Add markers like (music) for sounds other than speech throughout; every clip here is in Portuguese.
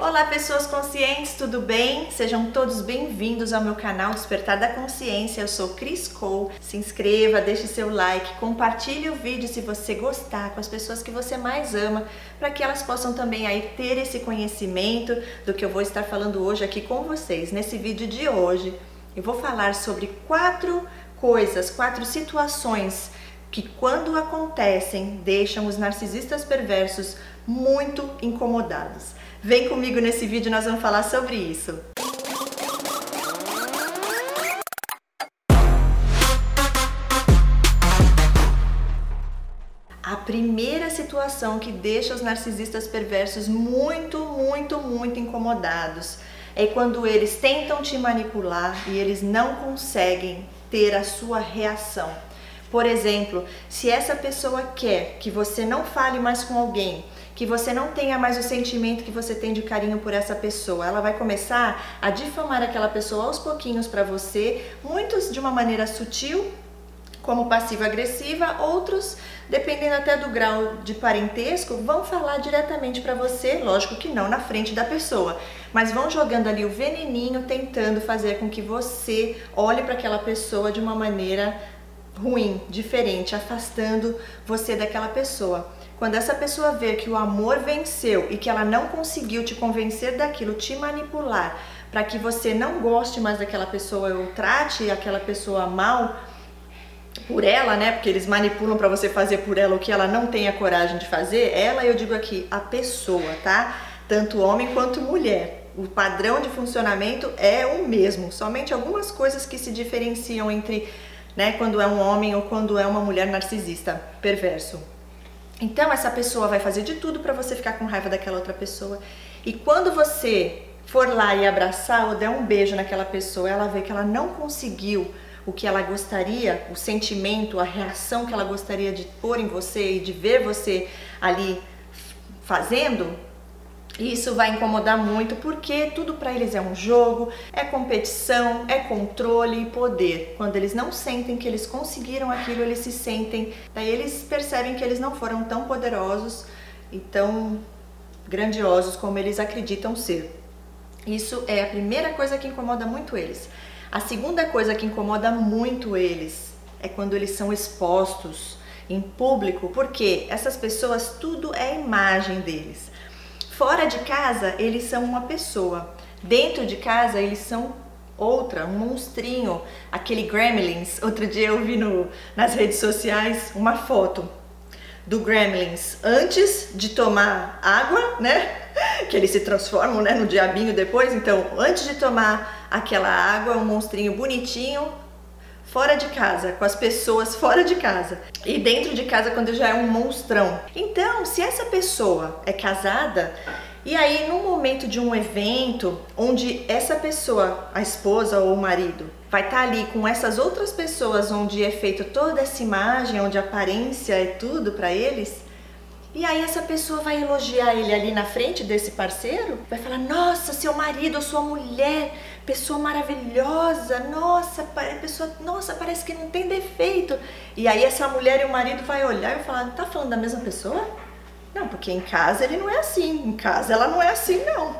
Olá pessoas conscientes, tudo bem? Sejam todos bem-vindos ao meu canal Despertar da Consciência. Eu sou Cris Cole. Se inscreva, deixe seu like, compartilhe o vídeo se você gostar com as pessoas que você mais ama, para que elas possam também aí ter esse conhecimento do que eu vou estar falando hoje aqui com vocês. Nesse vídeo de hoje, eu vou falar sobre quatro coisas, quatro situações que quando acontecem deixam os narcisistas perversos muito incomodados. Vem comigo nesse vídeo, nós vamos falar sobre isso. A primeira situação que deixa os narcisistas perversos muito, muito, muito incomodados é quando eles tentam te manipular e eles não conseguem ter a sua reação. Por exemplo, se essa pessoa quer que você não fale mais com alguém, que você não tenha mais o sentimento que você tem de carinho por essa pessoa, ela vai começar a difamar aquela pessoa aos pouquinhos para você, muitos de uma maneira sutil, como passiva-agressiva, outros, dependendo até do grau de parentesco, vão falar diretamente para você, lógico que não na frente da pessoa, mas vão jogando ali o veneninho, tentando fazer com que você olhe para aquela pessoa de uma maneira ruim, diferente, afastando você daquela pessoa. Quando essa pessoa vê que o amor venceu e que ela não conseguiu te convencer daquilo, te manipular, para que você não goste mais daquela pessoa ou trate aquela pessoa mal por ela, né? Porque eles manipulam para você fazer por ela o que ela não tem a coragem de fazer. Ela, eu digo aqui, a pessoa, tá? Tanto homem quanto mulher. O padrão de funcionamento é o mesmo, somente algumas coisas que se diferenciam entre né? Quando é um homem ou quando é uma mulher narcisista, perverso. Então essa pessoa vai fazer de tudo para você ficar com raiva daquela outra pessoa. E quando você for lá e abraçar ou der um beijo naquela pessoa, ela vê que ela não conseguiu o que ela gostaria, o sentimento, a reação que ela gostaria de pôr em você e de ver você ali fazendo, isso vai incomodar muito porque tudo para eles é um jogo, é competição, é controle e poder. Quando eles não sentem que eles conseguiram aquilo, eles se sentem, daí eles percebem que eles não foram tão poderosos e tão grandiosos como eles acreditam ser. Isso é a primeira coisa que incomoda muito eles. A segunda coisa que incomoda muito eles é quando eles são expostos em público, porque essas pessoas tudo é imagem deles. Fora de casa, eles são uma pessoa. Dentro de casa, eles são outra, um monstrinho, aquele Gremlins. Outro dia eu vi no, nas redes sociais uma foto do Gremlins antes de tomar água, né? (laughs) Que eles se transformam né, no diabinho depois. Então, antes de tomar aquela água, um monstrinho bonitinho, fora de casa, com as pessoas fora de casa. E dentro de casa quando já é um monstrão. Então, se essa pessoa é casada, e aí no momento de um evento onde essa pessoa, a esposa ou o marido, vai estar tá ali com essas outras pessoas onde é feita toda essa imagem, onde a aparência é tudo para eles, e aí essa pessoa vai elogiar ele ali na frente desse parceiro, vai falar: "Nossa, seu marido sua mulher, pessoa maravilhosa. Nossa, pessoa, nossa, parece que não tem defeito". E aí essa mulher e o marido vai olhar e falar: "Tá falando da mesma pessoa?" Não, porque em casa ele não é assim. Em casa ela não é assim, não.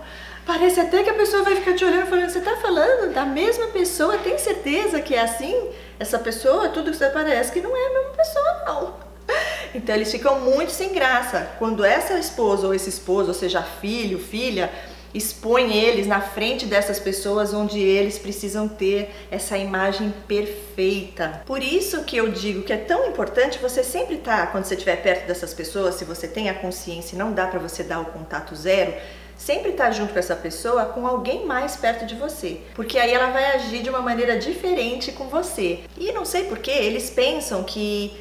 Parece até que a pessoa vai ficar te olhando falando: "Você tá falando da mesma pessoa? Tem certeza que é assim? Essa pessoa, tudo que você parece que não é a mesma pessoa, não." (laughs) Então eles ficam muito sem graça quando essa esposa ou esse esposo, ou seja, filho, filha, expõe eles na frente dessas pessoas onde eles precisam ter essa imagem perfeita. Por isso que eu digo que é tão importante você sempre estar, tá, quando você estiver perto dessas pessoas, se você tem a consciência e não dá para você dar o contato zero, sempre estar tá junto com essa pessoa com alguém mais perto de você, porque aí ela vai agir de uma maneira diferente com você. E não sei porque eles pensam que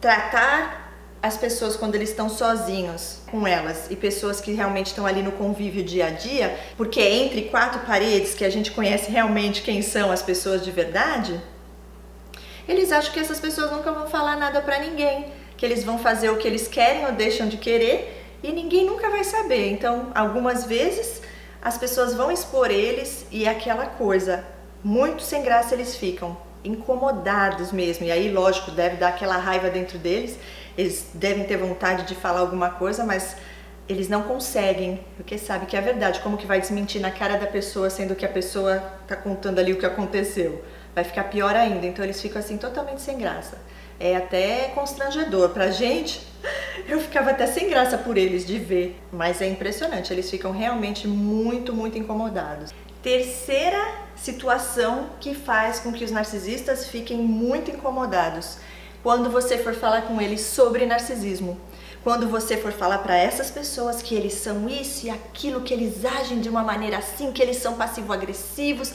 tratar as pessoas quando eles estão sozinhos com elas e pessoas que realmente estão ali no convívio dia a dia, porque é entre quatro paredes que a gente conhece realmente quem são as pessoas de verdade, eles acham que essas pessoas nunca vão falar nada para ninguém, que eles vão fazer o que eles querem ou deixam de querer e ninguém nunca vai saber. Então, algumas vezes as pessoas vão expor eles e é aquela coisa, muito sem graça eles ficam incomodados mesmo. E aí, lógico, deve dar aquela raiva dentro deles. Eles devem ter vontade de falar alguma coisa, mas eles não conseguem, porque sabe que é verdade, como que vai desmentir na cara da pessoa, sendo que a pessoa tá contando ali o que aconteceu? Vai ficar pior ainda, então eles ficam assim totalmente sem graça. É até constrangedor pra gente. (laughs) Eu ficava até sem graça por eles de ver, mas é impressionante, eles ficam realmente muito, muito incomodados. Terceira situação que faz com que os narcisistas fiquem muito incomodados, quando você for falar com eles sobre narcisismo. Quando você for falar para essas pessoas que eles são isso e aquilo, que eles agem de uma maneira assim, que eles são passivo-agressivos,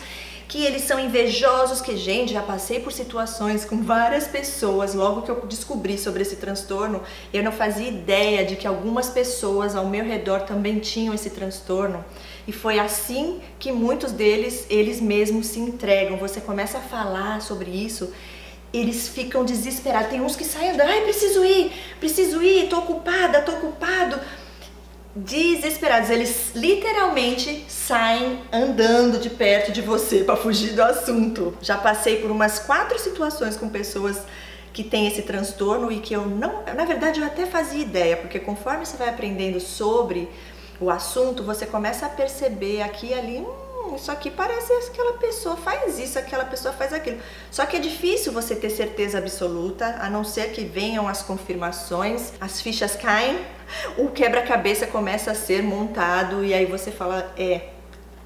que eles são invejosos, que gente, já passei por situações com várias pessoas, logo que eu descobri sobre esse transtorno, eu não fazia ideia de que algumas pessoas ao meu redor também tinham esse transtorno. E foi assim que muitos deles, eles mesmos se entregam. Você começa a falar sobre isso eles ficam desesperados. Tem uns que saem andando, ai, preciso ir, preciso ir, tô ocupada, tô ocupado. Desesperados, eles literalmente saem andando de perto de você para fugir do assunto. Já passei por umas quatro situações com pessoas que têm esse transtorno e que eu não, na verdade eu até fazia ideia, porque conforme você vai aprendendo sobre o assunto, você começa a perceber aqui e ali, hum, isso aqui parece que aquela pessoa faz isso, aquela pessoa faz aquilo. Só que é difícil você ter certeza absoluta, a não ser que venham as confirmações, as fichas caem, o quebra-cabeça começa a ser montado e aí você fala, é,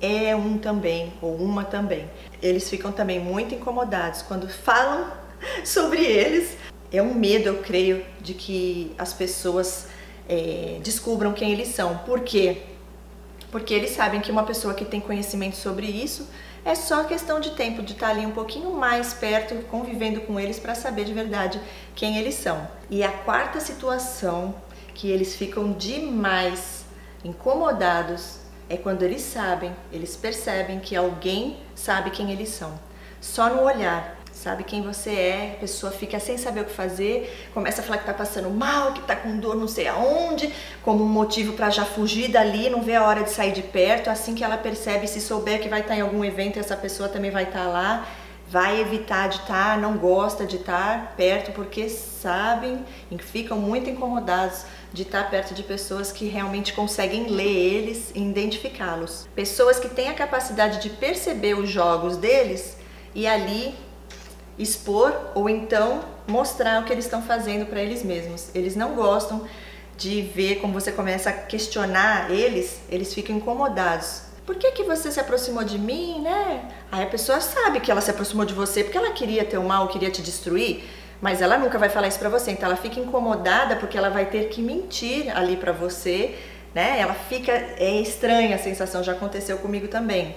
é um também, ou uma também. Eles ficam também muito incomodados quando falam (laughs) sobre eles. É um medo, eu creio, de que as pessoas é, descubram quem eles são. Por quê? Porque eles sabem que uma pessoa que tem conhecimento sobre isso é só questão de tempo de estar ali um pouquinho mais perto, convivendo com eles para saber de verdade quem eles são. E a quarta situação que eles ficam demais incomodados é quando eles sabem, eles percebem que alguém sabe quem eles são. Só no olhar sabe quem você é, a pessoa fica sem saber o que fazer, começa a falar que tá passando mal, que tá com dor não sei aonde, como um motivo para já fugir dali, não vê a hora de sair de perto, assim que ela percebe, se souber que vai estar tá em algum evento, essa pessoa também vai estar tá lá, vai evitar de estar, tá, não gosta de estar perto, porque sabem e ficam muito incomodados de estar perto de pessoas que realmente conseguem ler eles e identificá-los. Pessoas que têm a capacidade de perceber os jogos deles e ali expor ou então mostrar o que eles estão fazendo para eles mesmos. Eles não gostam de ver como você começa a questionar eles, eles ficam incomodados. Por que, que você se aproximou de mim, né? Aí a pessoa sabe que ela se aproximou de você porque ela queria ter o mal, queria te destruir, mas ela nunca vai falar isso pra você. Então ela fica incomodada porque ela vai ter que mentir ali pra você, né? Ela fica é estranha a sensação, já aconteceu comigo também.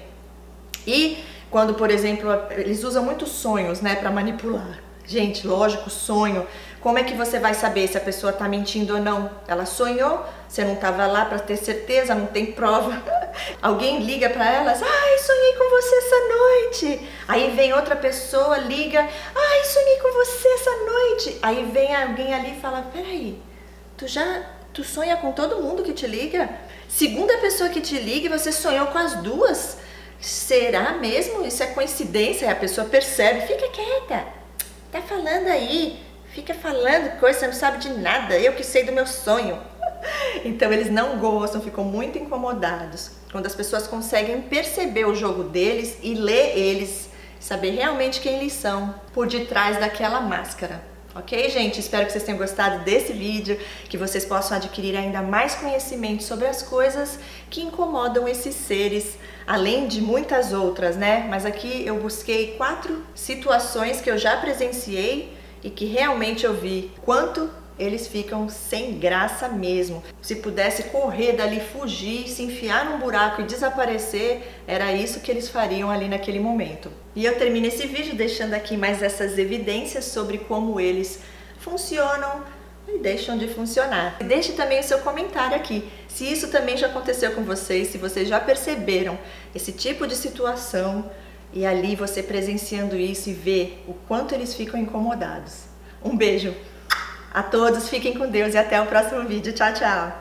E quando, por exemplo, eles usam muito sonhos, né, para manipular. Gente, lógico, sonho. Como é que você vai saber se a pessoa está mentindo ou não? Ela sonhou, você não estava lá para ter certeza, não tem prova. (laughs) Alguém liga para elas, ai, sonhei com você essa noite. Aí vem outra pessoa, liga, ai, sonhei com você essa noite. Aí vem alguém ali e fala, peraí, tu já, tu sonha com todo mundo que te liga? Segunda pessoa que te liga, você sonhou com as duas? Será mesmo? Isso é coincidência? A pessoa percebe, fica quieta, tá falando aí, fica falando coisa, você não sabe de nada, eu que sei do meu sonho. (laughs) Então eles não gostam, ficam muito incomodados quando as pessoas conseguem perceber o jogo deles e ler eles, saber realmente quem eles são por detrás daquela máscara. Ok, gente? Espero que vocês tenham gostado desse vídeo, que vocês possam adquirir ainda mais conhecimento sobre as coisas que incomodam esses seres, além de muitas outras, né? Mas aqui eu busquei quatro situações que eu já presenciei e que realmente eu vi quanto eles ficam sem graça mesmo. Se pudesse correr dali, fugir, se enfiar num buraco e desaparecer, era isso que eles fariam ali naquele momento. E eu termino esse vídeo deixando aqui mais essas evidências sobre como eles funcionam e deixam de funcionar. Deixe também o seu comentário aqui, se isso também já aconteceu com vocês, se vocês já perceberam esse tipo de situação e ali você presenciando isso e ver o quanto eles ficam incomodados. Um beijo! A todos, fiquem com Deus e até o próximo vídeo. Tchau, tchau!